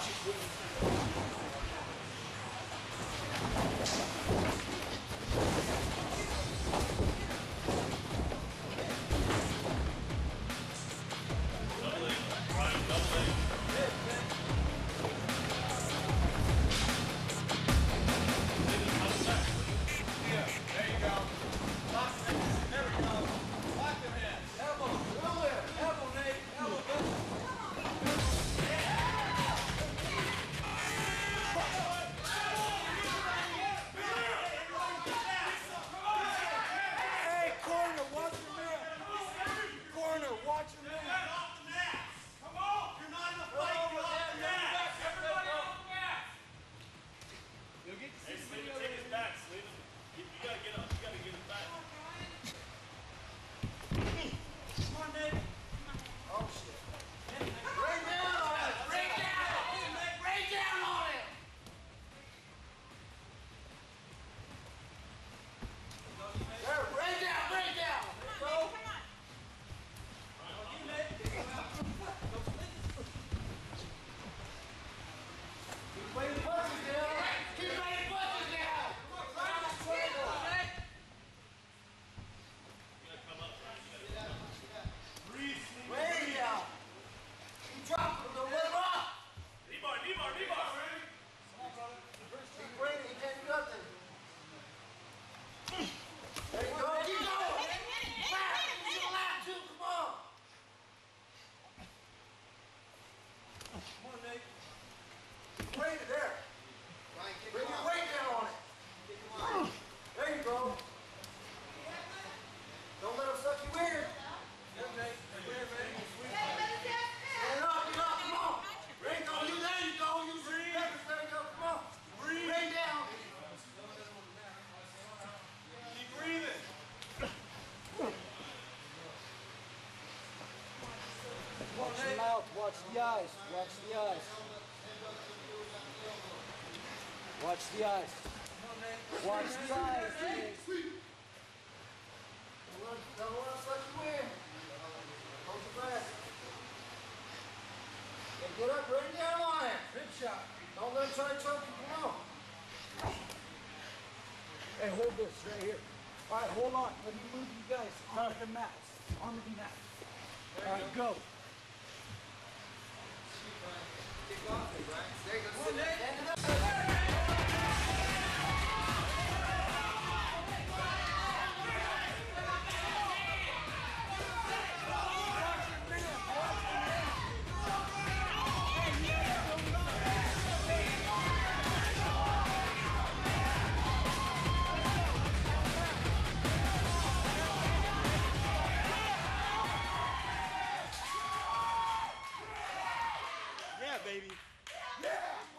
すいません。watching. watch the ice, watch the ice. Watch the ice. Watch the ice. Don't let us let you win. Hold the glass. Hey, get up, bring down on him. Good shot. Don't let him try to choke you. Come. Hey, hold this right here. All right, hold on. Let me move you guys onto the mats. Onto the mats. All right, go. baby. Yeah.